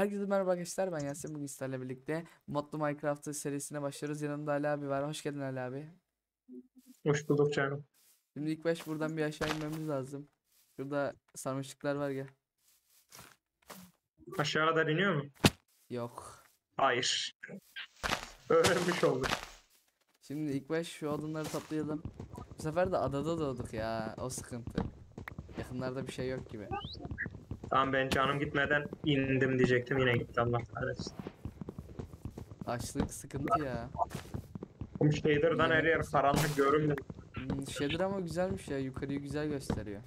Herkese merhaba arkadaşlar ben Yasin bugün sizlerle birlikte Modlu Minecraft serisine başlıyoruz. Yanımda Ali abi var. Hoş geldin Ali abi. Hoş bulduk canım. Şimdi ilk baş buradan bir aşağı inmemiz lazım. Şurada sarmaşıklar var gel. Aşağı kadar iniyor mu? Yok. Hayır. Öğrenmiş olduk. Şimdi ilk baş şu odunları toplayalım. Bu sefer de adada doğduk ya. O sıkıntı. Yakınlarda bir şey yok gibi. Tamam ben canım gitmeden indim diyecektim yine gitti Allah kahretsin. Açlık sıkıntı ya. Bu shader'dan her yer karanlık görünmüyor. Hmm, Shader ama güzelmiş ya. Yukarıyı güzel gösteriyor.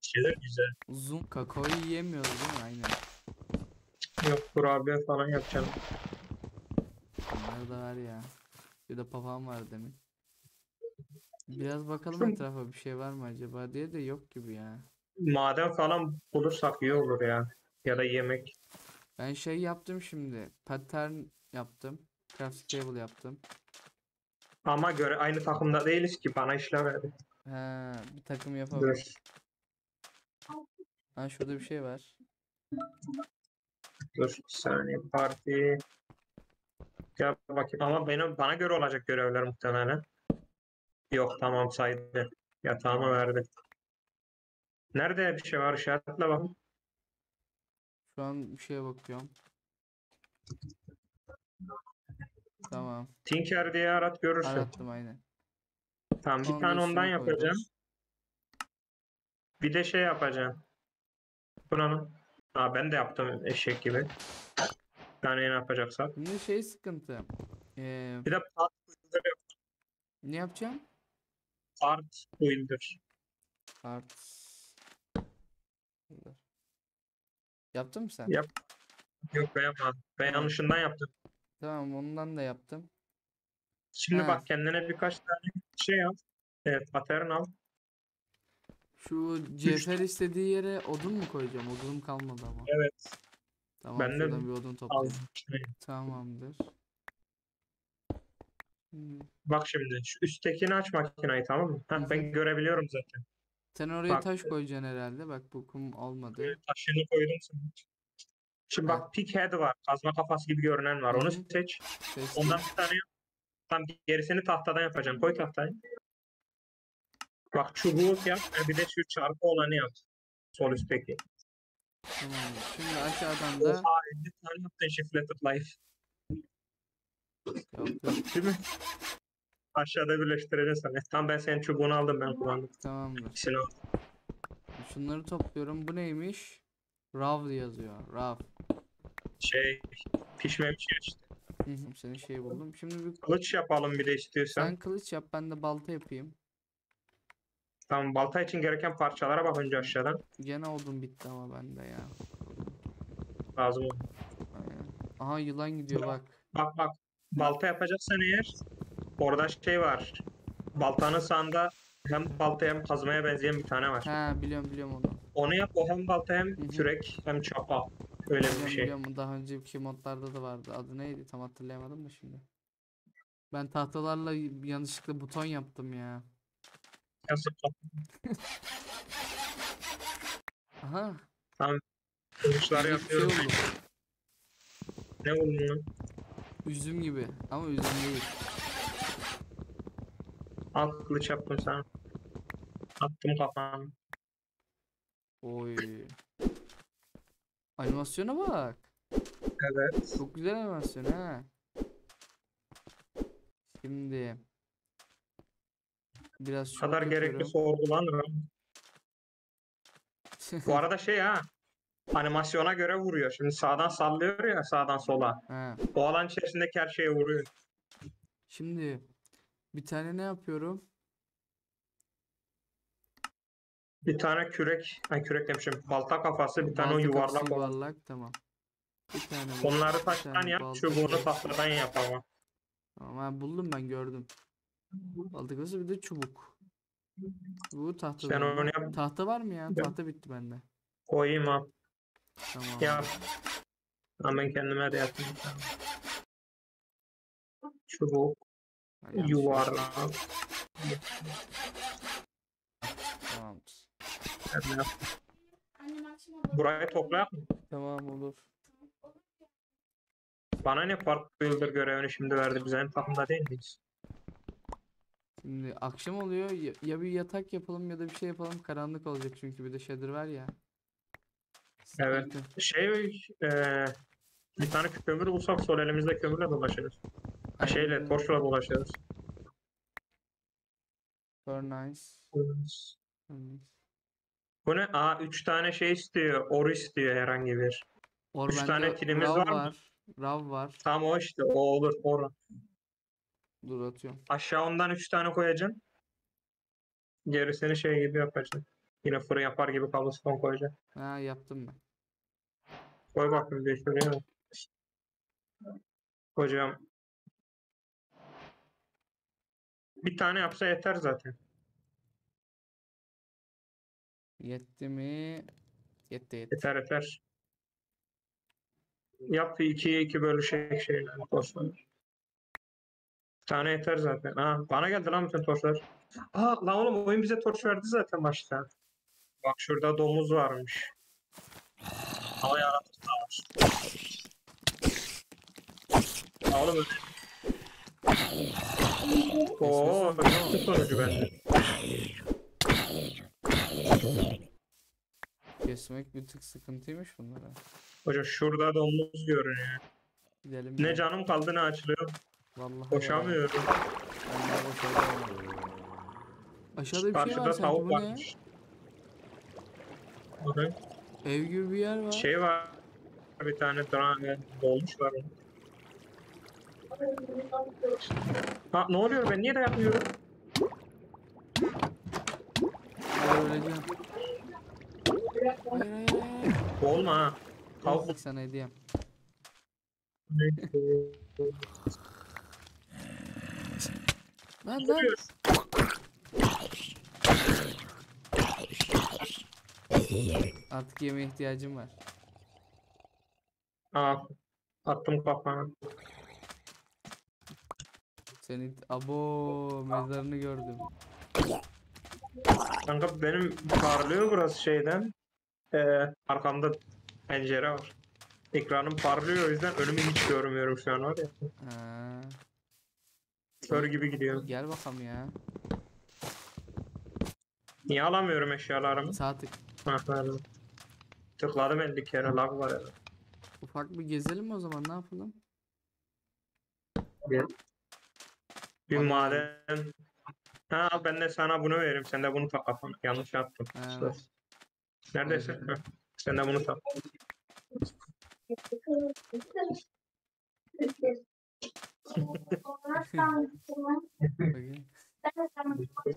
Shader güzel. Zoom kakaoyu yiyemiyoruz değil mi? Aynen. Yok kurabiye falan yapacağım. Bunlar da var ya. Bir de papağan var demin. Biraz bakalım etrafa bir şey var mı acaba diye de yok gibi ya. Maden falan bulursak iyi olur ya. Ya da yemek. Ben şey yaptım şimdi. Pattern yaptım. Crafting table yaptım. Ama göre aynı takımda değiliz ki bana işler verdi. He, bir takım Dur. yapabilir. Ha şurada bir şey var. Dur bir saniye parti. Gel bakayım ama benim bana göre olacak görevler muhtemelen. Yok tamam saydı. Yatağıma verdi. Nerede bir şey var işaretle bak. Şu an bir şeye bakıyorum. Tamam. Tinker diye arat görürsün. Arattım aynen. Tamam bir tane ondan yapacağım. Bir de şey yapacağım. Buranın. Aa ben de yaptım eşek gibi. Bir tane ne yapacaksak. Şimdi şey sıkıntı. Ee, Bir de part builder yap. ne yapacağım? Part builder. Art. Dur. Yaptın mı sen? Yap. Yok ben yapmadım. Ben yanlışından yaptım. Tamam ondan da yaptım. Şimdi Ha. bak kendine birkaç tane şey al. Evet pattern al. Şu Cefer istediği yere odun mu koyacağım? Odunum kalmadı ama. Evet. Tamam Ben de şuradan bir odun Al. toplayayım. Şey, Tamamdır. Hmm. Bak şimdi şu üsttekini aç makinayı tamam mı? Hı hı. ben görebiliyorum zaten. Sen oraya Bak. taş koyacaksın herhalde. Bak bu kum olmadı. Taşını koydum sana. Şimdi bak pick head var. Kazma kafası gibi görünen var. Onu hı. seç. Ondan bir tane yap. Tam gerisini tahtadan yapacağım. Koy tahtayı. Bak çubuğu yap. ha, Bir de şu çarpı olanı yap. Sol üstteki. Tamamdır. Şimdi aşağıdan da Oha 50 tane yaptın shifted life. yaptım. Değil mi? Aşağıda birleştireceğiz sana. Tamam ben senin çubuğunu aldım ben kullandım. Tamamdır. İkisini. Şunları topluyorum. Bu neymiş? Rav yazıyor. Rav. Şey pişmemiş ya işte. Hı hı, Senin şey buldum. Şimdi bir Kılıç yapalım bir de istiyorsan. sen kılıç yap ben de balta yapayım. Tamam balta için gereken parçalara bak önce aşağıdan. Gene odun bitti ama bende ya. Lazım. Aynen. Aha yılan gidiyor bak. Bak bak. Balta yapacaksan eğer orada şey var. Baltanın sağında hem balta hem kazmaya benzeyen bir tane var. Ha biliyorum biliyorum onu. Onu yap o hem balta hem Hı hı. kürek hem çapa. Öyle bir Biliyorum şey. biliyorum. Daha önceki modlarda da vardı. Adı neydi? Tam hatırlayamadım da şimdi. Ben tahtalarla yanlışlıkla buton yaptım ya. Yazık. Aha. Kılıçlar bir şey yapıyorum. oldu. Ne oldu? Üzüm gibi. Ama üzüm değil. Al kılıç yaptım sana. Attım kafana. Oy. Animasyona bak. Evet. Çok güzel animasyon ha. Şimdi biraz çok kadar gerekli yapıyorum. sorgulanır. ha. Bu arada şey ha. Animasyona göre vuruyor. Şimdi sağdan sallıyor ya sağdan sola. Ha. O alan içerisindeki her şeye vuruyor. Şimdi bir tane ne yapıyorum? Bir tane kürek, ay kürek demişim. Balta kafası, bir tane o Balta kafası yuvarlak olan. yuvarlak tamam. Bir tane Onları bir taştan tane yap, çubuğunu kafası. tahtadan yap ama. Tamam ha, buldum ben gördüm. Balta kafası bir de çubuk. Bu tahta. Sen onu yap. Tahta var mı ya? Yap. Tahta bitti bende. Koyayım ha. Tamam. Yap. Ama ben kendime de yapayım. Çubuk, De yap. Burayı topla. Tamam olur. Bana ne farklı yıldır görevini şimdi verdi. Biz aynı takımda değil miyiz? Şimdi akşam oluyor ya, ya bir yatak yapalım ya da bir şey yapalım karanlık olacak çünkü bir de shader var ya. Evet. Şey eee bir tane kömür bulsak sol elimizde kömürle dolaşırız. Ha, şeyle torçla dolaşırız. Very nice. Bu ne? Aa 3 tane şey istiyor. Or istiyor herhangi bir. Or Üç bende tane kilimiz var mı? var. Rav var. Tam o işte. O olur. Or. Dur atıyorum. Aşağı ondan 3 tane koyacaksın. Gerisini şey gibi yapacaksın. Yine fırın yapar gibi kabloskon koyacaksın. Ha yaptım ben. Koy bakayım bir şuraya. Hocam. Bir tane yapsa yeter zaten. Yetti mi? Yetti yetti. Yeter yeter. Yap 2'ye 2 bölüşecek şeyler. Torçlar. Bir tane yeter zaten. Ha, bana geldi lan bütün torçlar. Aa lan oğlum oyun bize torç verdi zaten başta. Bak şurada domuz varmış. Hava var. Öyle- Oo, çıktı sonucu bende. Kesmek bir tık sıkıntıymış bunlara. Hocam şurada domuz görünüyor. Gidelim Ne ya. canım kaldı ne açılıyor. Vallahi. Koşamıyorum. Aşağıda bir şey var Karşıda sanki tavuk bu ne? varmış. Ev gibi bir yer var. Şey var. Bir tane drone dolmuş var. Ha ne oluyor ben niye de yapmıyorum? Hayır öleceğim. Hayır hayır hayır. Olma ha. Tavuk sana hediyem. Lan lan. Artık yemeğe ihtiyacım var. Aa, attım kafana. Senin abo mezarını gördüm. Kanka benim parlıyor burası şeyden. Ee, arkamda pencere var. Ekranım parlıyor o yüzden önümü hiç görmüyorum şu an var ya. Ha, Kör gibi gidiyor. gel bakalım ya. Niye alamıyorum eşyalarımı? Sağ tık. Tıkladım 50 kere lag var ya. Ufak bir gezelim o zaman ne yapalım? Bir, bir Bana- maden. Ha al ben de sana bunu veririm. Sen de bunu tak kafana. Yanlış yaptım. Sus. Neredesin? Ha, Sen de bunu tak.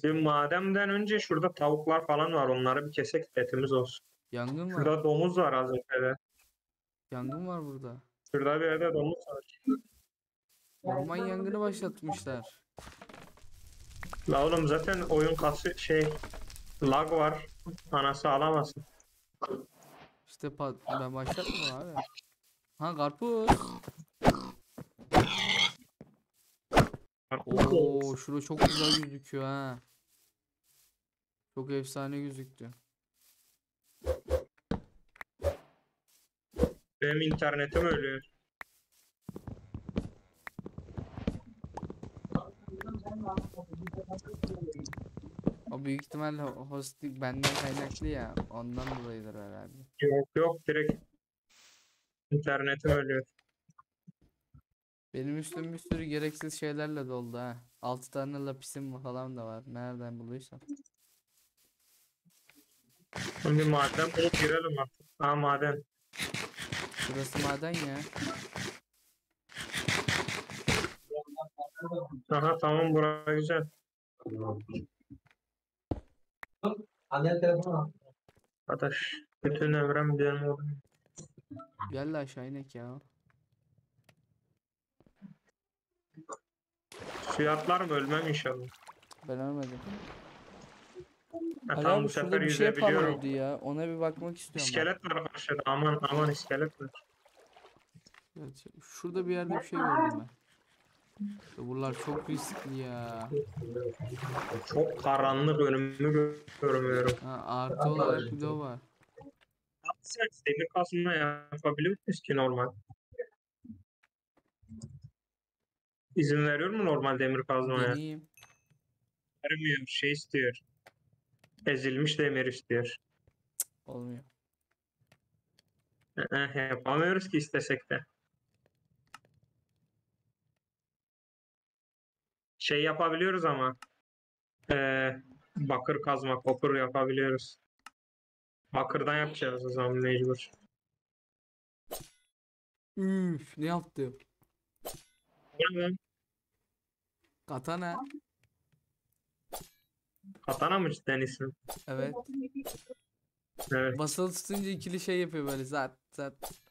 Şimdi mademden önce şurada tavuklar falan var. Onları bir kesek etimiz olsun. Yangın var. Şurada domuz var az önce. Yangın var burada. Şurada bir yerde domuz var. Orman yangını başlatmışlar. La oğlum zaten oyun kası şey lag var. Anası alamazsın. İşte pa- ben başlatmadım abi. Ha karpuz. Oo şurada çok güzel gözüküyor ha. Çok efsane gözüktü. Benim internetim ölüyor. O büyük ihtimalle ho- hosting benden kaynaklı ya. Ondan dolayıdır herhalde. Yok yok direkt internetim ölüyor. Benim üstüm bir sürü gereksiz şeylerle doldu ha. 6 tane lapisim falan da var. Nereden buluysam. Şimdi maden bulup girelim artık. Ha maden. Burası maden ya. Aha tamam bura güzel. Anne telefonu al. Arkadaş bütün evren benim oldu. Gel de aşağı inek ya. Suya atlar mı ölmem inşallah. Ben ölmedim. Ali tamam bu sefer bir şey parlıyordu ya. Ona bir bakmak istiyorum ben. İskelet var aşağıda. Aman aman iskelet var. Evet, şurada bir yerde bir şey gördüm ben. Ya Buralar çok riskli ya. Çok karanlık önümü gö- görmüyorum. Ha, artı olarak bir de o var. Sen demir kazma yapabilir miyiz ki normal? İzin veriyor mu normal demir kazmaya? Deneyeyim. Vermiyor. Şey istiyor. Ezilmiş demir istiyor. Olmuyor. Yapamıyoruz ki istesek de. Şey yapabiliyoruz ama. Eee bakır kazma, kopur yapabiliyoruz. Bakırdan yapacağız o zaman mecbur. Üf ne yaptım? Bu ne? Katana. Katana mı cidden ismi? Evet. Evet. Basılı tutunca ikili şey yapıyor böyle zat zat.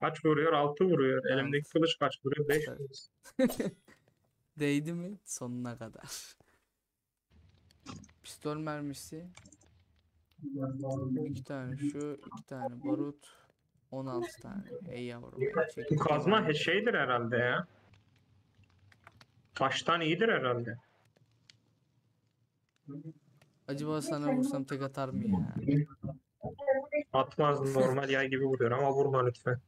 Kaç vuruyor? 6 vuruyor. Evet. Elimdeki kılıç kaç vuruyor? 5 Evet. vuruyor. Değdi mi? Sonuna kadar. Pistol mermisi. iki tane şu, iki tane barut. 16 tane. Ey yavrum. ey Bu kazma şeydir herhalde ya. Taştan iyidir herhalde. Acaba sana vursam tek atar mı ya? Atmaz normal yay gibi vuruyor ama vurma lütfen.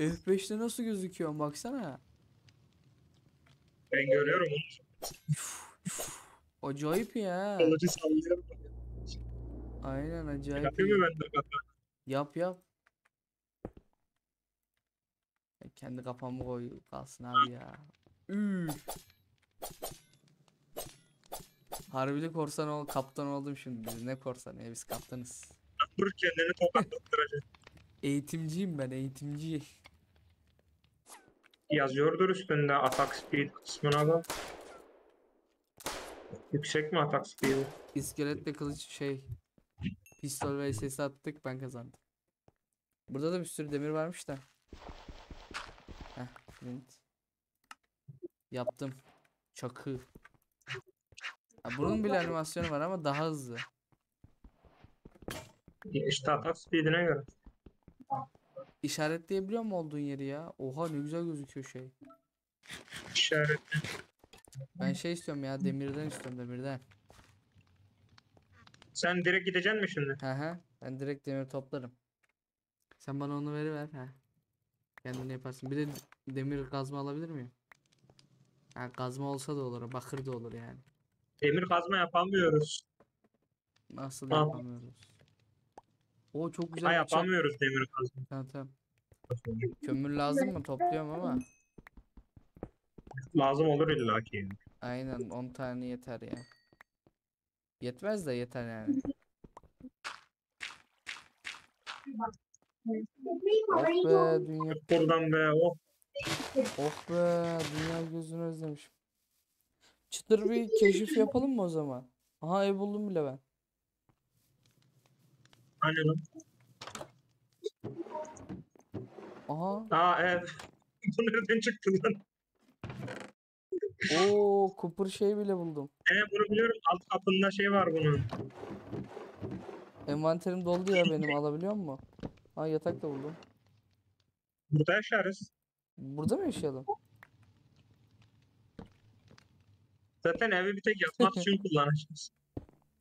F5'te nasıl gözüküyor baksana. Ben görüyorum onu. Acayip ya. Kılıcı sallıyorum. Aynen acayip. İyi. mu ben de katana? Yap yap. Ya kendi kafamı koy kalsın abi ya. Üf. Harbili korsan ol, kaptan oldum şimdi. Biz ne korsanı ya biz kaptanız. Dur kendini tokatlattıracak. Eğitimciyim ben eğitimci. Yazıyordur üstünde atak speed kısmına bak. Yüksek mi atak speed? İskeletle kılıç şey. Pistol ve SS attık ben kazandım. Burada da bir sürü demir varmış da. Heh, flint. Yaptım. Çakı. Ha, bunun bile animasyonu var ama daha hızlı. İşte atak speedine göre. İşaretleyebiliyor mu olduğun yeri ya? Oha ne güzel gözüküyor şey. İşaret. Ben şey istiyorum ya demirden istiyorum demirden. Sen direkt gideceksin mi şimdi? He he. Ben direkt demir toplarım. Sen bana onu veriver ha. Kendini yaparsın. Bir de demir kazma alabilir miyim? Ha kazma olsa da olur, bakır da olur yani. Demir kazma yapamıyoruz. Nasıl Al. yapamıyoruz? O çok Ha güzel bıçak. yapamıyoruz demir kazma. Tamam tamam. Kömür lazım mı? Topluyorum ama. Lazım olur illa ki. Aynen 10 tane yeter ya. Yetmez de yeter yani. Oh be dünya. Buradan be oh. Oh be dünya gözünü özlemişim. Çıtır bir keşif yapalım mı o zaman? Aha ev buldum bile ben. Hani lan. Aha. Aa ev. Bu nereden çıktı lan? Oo kupur şey bile buldum. He bunu biliyorum. Alt katında şey var bunun. Envanterim doldu ya benim alabiliyor musun? Ha yatak da buldum. Burada yaşarız. Burada mı yaşayalım? Zaten evi bir tek yatmak için kullanacağız.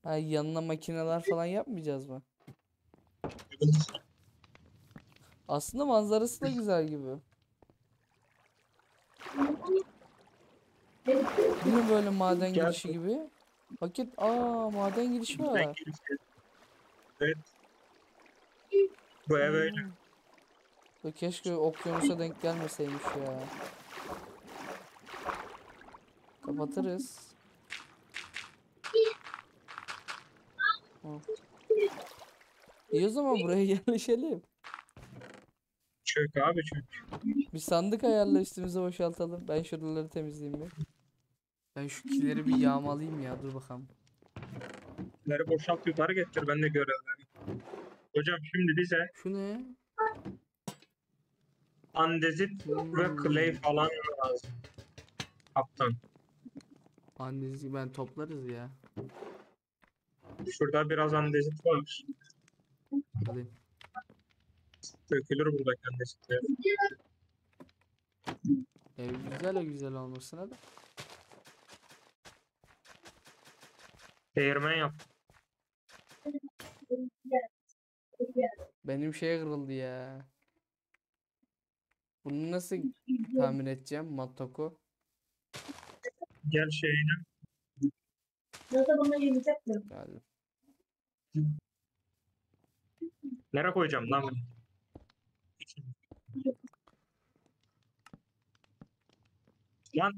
Ha yanına makineler falan yapmayacağız mı? Aslında manzarası da güzel gibi. Yine böyle maden Gel. girişi gibi. Paket aa maden girişi var. Evet. Bu ev öyle. Hmm. Ya Keşke okyanusa denk gelmeseymiş ya. Kapatırız. Hı. İyi o zaman buraya yerleşelim. Çök abi çök. Bir sandık ayarla üstümüze boşaltalım. Ben şuraları temizleyeyim bir. Ben şu kileri bir yağmalayayım ya dur bakalım. Bunları boşalt yukarı getir ben de görevleri. Hocam şimdi bize Şu ne? andezit ve clay falan lazım. Kaptan. Annesi ben toplarız ya. Şurada biraz andezit var. Hadi. Dökülür burada andezitler. Ev güzel o güzel olmasına da. Değirmen yap. Benim şey kırıldı ya. Bunu nasıl tamir edeceğim? Matoku. Gel şeyine. Nasıl bunu yumuşak mı? Geldim. Nereye koyacağım lan? Lan.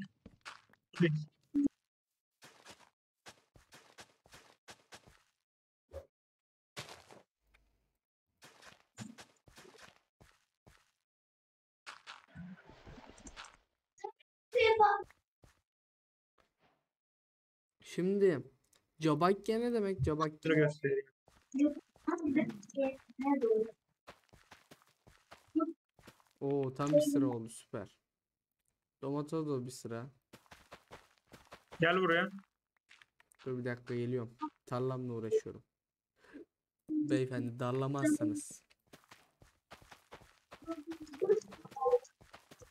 Şimdi Cabakke ne demek? Cabakke. Şunu göstereyim. Nerede o? Oo tam bir sıra oldu süper. Domato da bir sıra. Gel buraya. Dur bir dakika geliyorum. Tarlamla uğraşıyorum. Beyefendi darlamazsanız.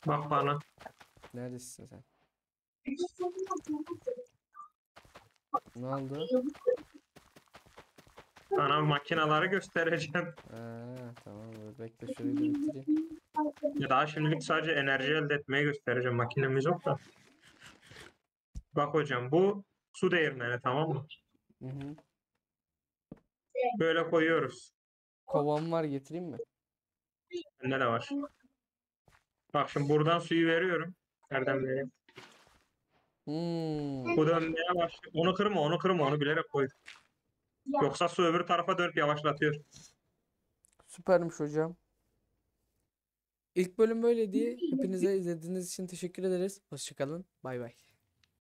Bak bana. Neredesin sen? Ne oldu? Sana makinaları göstereceğim. Aa, tamam dur, bekle şurayı da bitireyim. Ya daha şimdilik sadece enerji elde etmeye göstereceğim. Makinemiz yok da. Bak hocam bu su değirmeni tamam mı? Hı hı. Böyle koyuyoruz. Kovam var getireyim mi? Bende de var. Bak şimdi buradan suyu veriyorum. Nereden vereyim? Hmm. Bu dönmeye başlıyor. Onu kırma, onu kırma, onu bilerek koy. Yoksa su öbür tarafa dönüp yavaşlatıyor. Süpermiş hocam. İlk bölüm böyleydi. Hepinize izlediğiniz için teşekkür ederiz. Hoşçakalın. Bay bay.